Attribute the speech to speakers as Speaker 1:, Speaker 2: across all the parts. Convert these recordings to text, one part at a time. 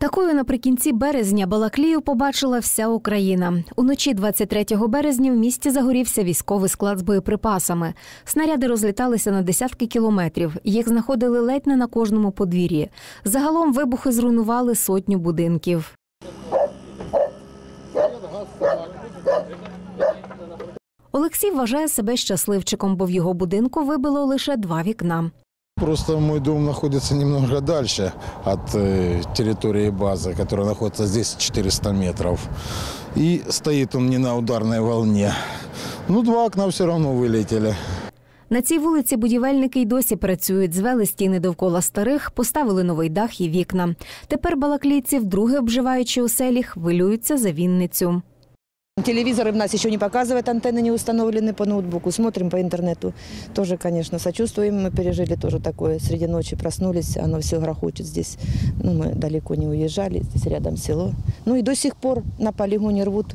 Speaker 1: Такою наприкінці березня Балаклію побачила вся Україна. Уночі 23 березня в місті загорівся військовий склад з боєприпасами. Снаряди розліталися на десятки кілометрів. Їх знаходили ледь не на кожному подвір'ї. Загалом вибухи зруйнували сотню будинків. Олексій вважає себе щасливчиком, бо в його будинку вибило лише два вікна.
Speaker 2: Просто мой дом находится немного дальше от э, территории базы, которая находится здесь 400 метров. И стоит он не на ударной волне. Ну, два окна все равно вылетели.
Speaker 1: На цій вулиці будівельники й досі працюють, звели стіни довкола старих, поставили новий дах і вікна. Тепер балаклійці, вдруге обживаючи у селі, хвилюються за Вінницю.
Speaker 3: Телевизоры нас еще не показывают, антенны не установлены по ноутбуку. Смотрим по интернету. Тоже, конечно, сочувствуем. Мы пережили тоже такое. Среди ночи проснулись, оно все грохочет здесь. Ну, мы далеко не уезжали, здесь рядом село. Ну и до сих пор на полигоне рвут,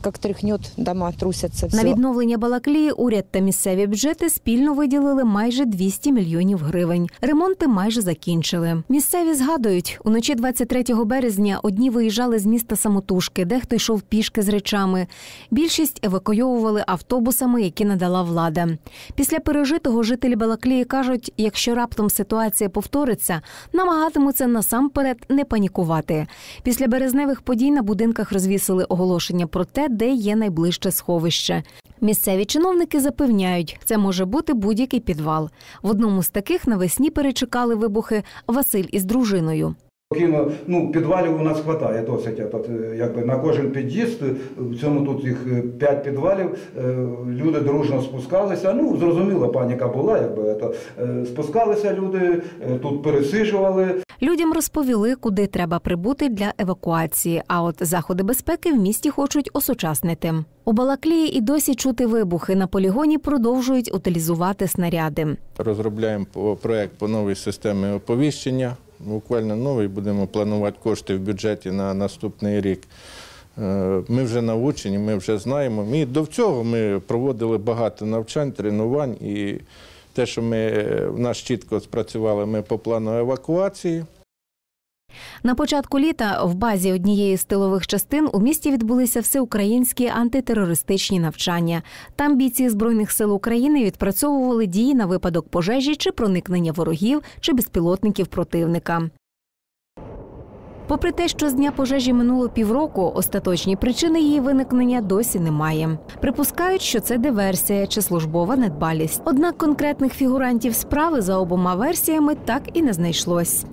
Speaker 3: как тряхнет, дома трусятся.
Speaker 1: На відновлення Балаклії уряд та місцеві бюджети спільно виділили майже 200 мільйонів гривень. Ремонти майже закінчили. Місцеві згадують, уночі 23 березня одні виїжджали з міста самотужки, дехто йшов пішки з речами. Більшість евакуйовували автобусами, які надала влада. Після пережитого жителі Балаклії кажуть, якщо раптом ситуація повториться, намагатимуться насамперед не панікувати. Після березневих подій на будинках розвісили оголошення про те, де є найближче сховище. Місцеві чиновники запевняють, це може бути будь-який підвал. В одному з таких навесні перечекали вибухи Василь із дружиною.
Speaker 4: Ну, підвалів у нас вистачає досить. е, Якби на кожен під'їзд, е, в цьому тут їх е, п'ять підвалів, люди дружно спускалися. Ну, зрозуміло, паніка була, якби то, спускалися люди, тут пересижували.
Speaker 1: Людям розповіли, куди треба прибути для евакуації. А от заходи безпеки в місті хочуть осучаснити. У Балаклії і досі чути вибухи. На полігоні продовжують утилізувати снаряди.
Speaker 5: Розробляємо проект по новій системі оповіщення. Буквально новий будемо планувати кошти в бюджеті на наступний рік. Е, Ми вже навчені, ми вже знаємо. І до цього ми проводили багато навчань, тренувань. І те, що ми е, в нас чітко спрацювали ми по плану евакуації.
Speaker 1: На початку літа в базі однієї з тилових частин у місті відбулися всеукраїнські антитерористичні навчання. Там бійці збройних сил України відпрацьовували дії на випадок пожежі чи проникнення ворогів чи безпілотників противника. Попри те, що з дня пожежі минуло півроку, остаточні причини її виникнення досі немає. Припускають, що це диверсія чи службова недбалість. Однак конкретних фігурантів справи за обома версіями так і не знайшлось.